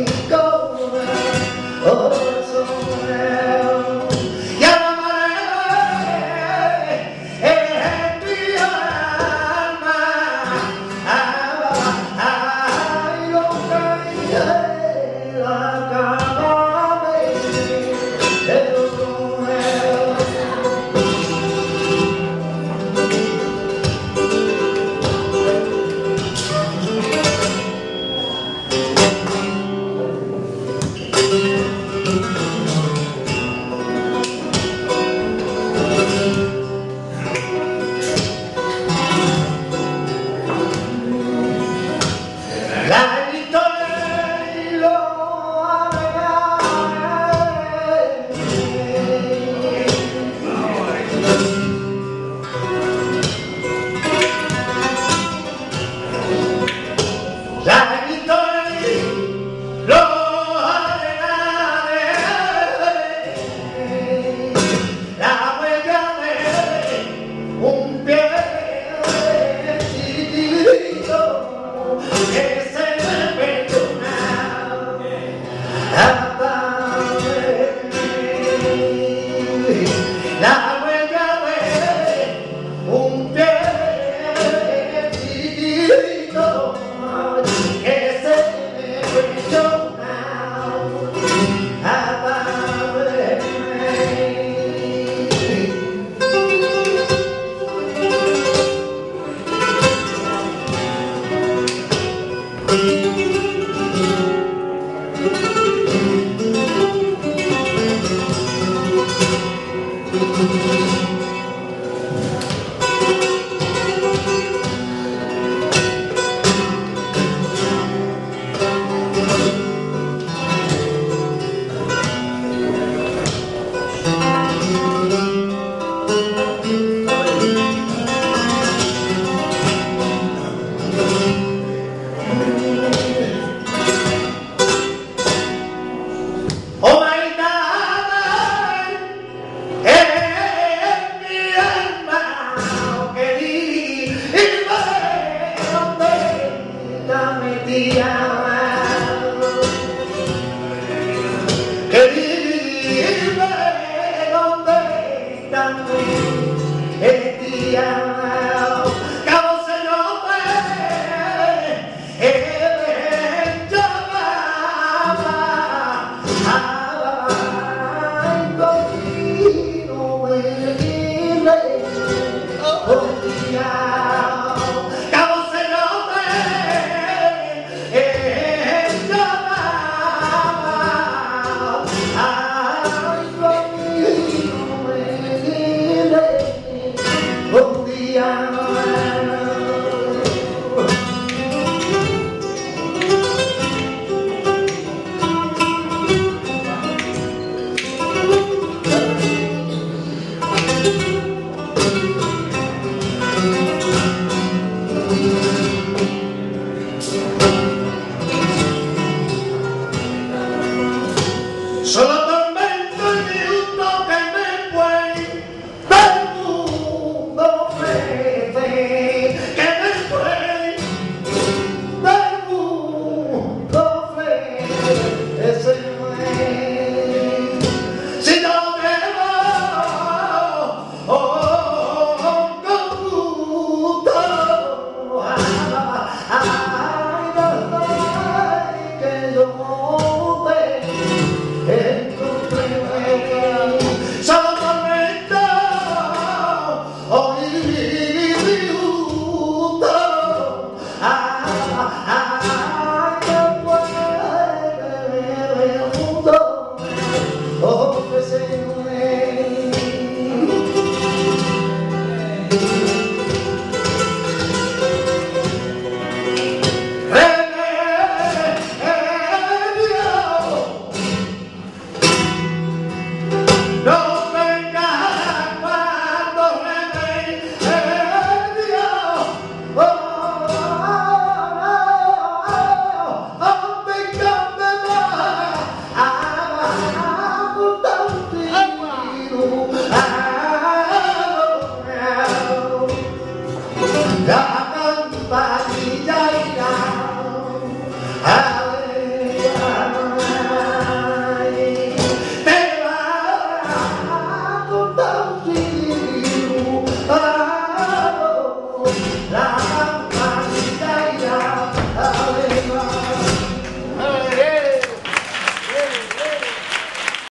go. Solo ah, ah,